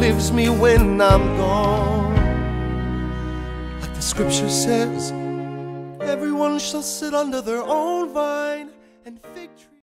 Lives me when I'm gone. Like the scripture says, everyone shall sit under their own vine.